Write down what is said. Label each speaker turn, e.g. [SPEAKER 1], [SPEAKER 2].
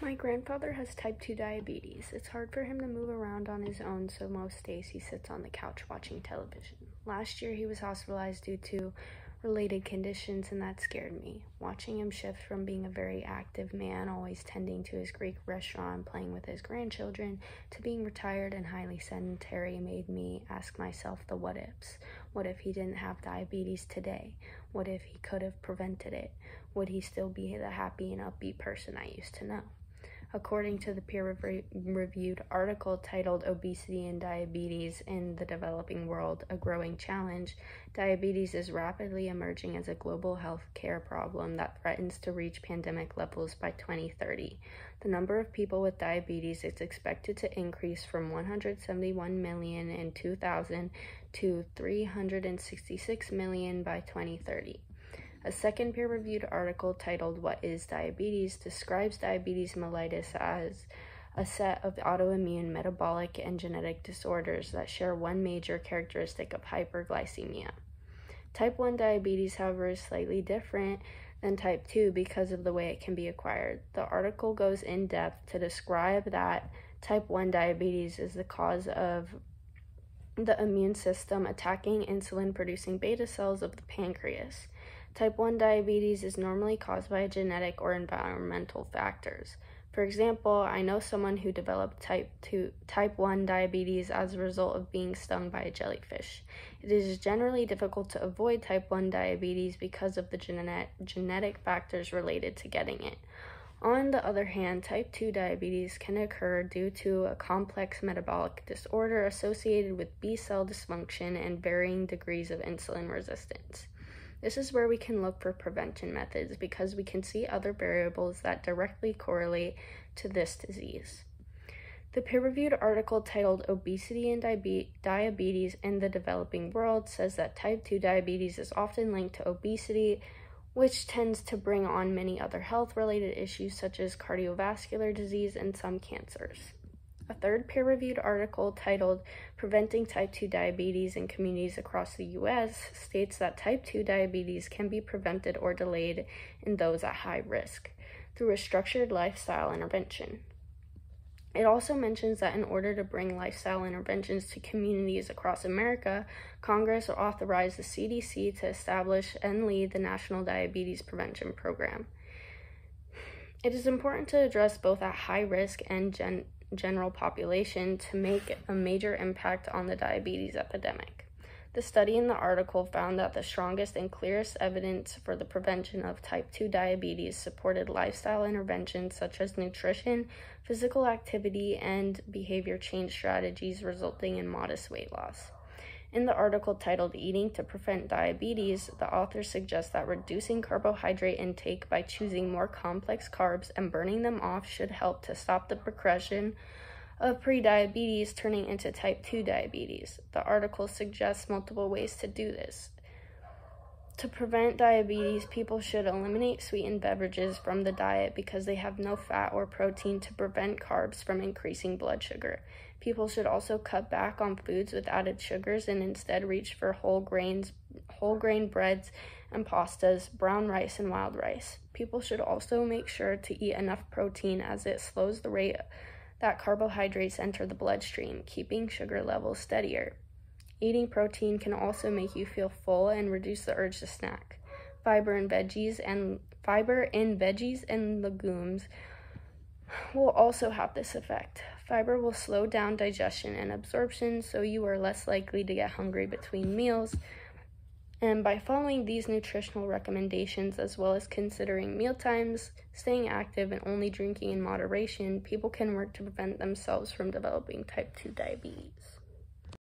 [SPEAKER 1] My grandfather has type 2 diabetes. It's hard for him to move around on his own, so most days he sits on the couch watching television. Last year he was hospitalized due to related conditions, and that scared me. Watching him shift from being a very active man, always tending to his Greek restaurant, playing with his grandchildren, to being retired and highly sedentary made me ask myself the what ifs. What if he didn't have diabetes today? What if he could have prevented it? Would he still be the happy and upbeat person I used to know? According to the peer reviewed article titled Obesity and Diabetes in the Developing World A Growing Challenge, diabetes is rapidly emerging as a global health care problem that threatens to reach pandemic levels by 2030. The number of people with diabetes is expected to increase from 171 million in 2000 to 366 million by 2030. A second peer reviewed article titled What is Diabetes describes diabetes mellitus as a set of autoimmune, metabolic, and genetic disorders that share one major characteristic of hyperglycemia. Type 1 diabetes, however, is slightly different than type 2 because of the way it can be acquired. The article goes in depth to describe that type 1 diabetes is the cause of the immune system attacking insulin producing beta cells of the pancreas. Type 1 diabetes is normally caused by genetic or environmental factors. For example, I know someone who developed type 2 type 1 diabetes as a result of being stung by a jellyfish. It is generally difficult to avoid type 1 diabetes because of the genetic genetic factors related to getting it. On the other hand, type 2 diabetes can occur due to a complex metabolic disorder associated with B cell dysfunction and varying degrees of insulin resistance. This is where we can look for prevention methods because we can see other variables that directly correlate to this disease. The peer reviewed article titled Obesity and Diabetes in the Developing World says that type 2 diabetes is often linked to obesity, which tends to bring on many other health related issues such as cardiovascular disease and some cancers. A third peer reviewed article titled Preventing Type 2 Diabetes in Communities Across the U.S. states that type 2 diabetes can be prevented or delayed in those at high risk through a structured lifestyle intervention. It also mentions that in order to bring lifestyle interventions to communities across America, Congress authorized the CDC to establish and lead the National Diabetes Prevention Program. It is important to address both at high risk and gen- general population to make a major impact on the diabetes epidemic. The study in the article found that the strongest and clearest evidence for the prevention of type 2 diabetes supported lifestyle interventions such as nutrition, physical activity, and behavior change strategies, resulting in modest weight loss. In the article titled Eating to Prevent Diabetes, the author suggests that reducing carbohydrate intake by choosing more complex carbs and burning them off should help to stop the progression of prediabetes turning into type 2 diabetes. The article suggests multiple ways to do this. To prevent diabetes, people should eliminate sweetened beverages from the diet because they have no fat or protein to prevent carbs from increasing blood sugar. People should also cut back on foods with added sugars and instead reach for whole grains, whole grain breads and pastas, brown rice and wild rice. People should also make sure to eat enough protein as it slows the rate that carbohydrates enter the bloodstream, keeping sugar levels steadier. Eating protein can also make you feel full and reduce the urge to snack. Fiber in veggies and fiber in veggies and legumes will also have this effect. Fiber will slow down digestion and absorption, so you are less likely to get hungry between meals. And by following these nutritional recommendations, as well as considering meal times, staying active, and only drinking in moderation, people can work to prevent themselves from developing type 2 diabetes.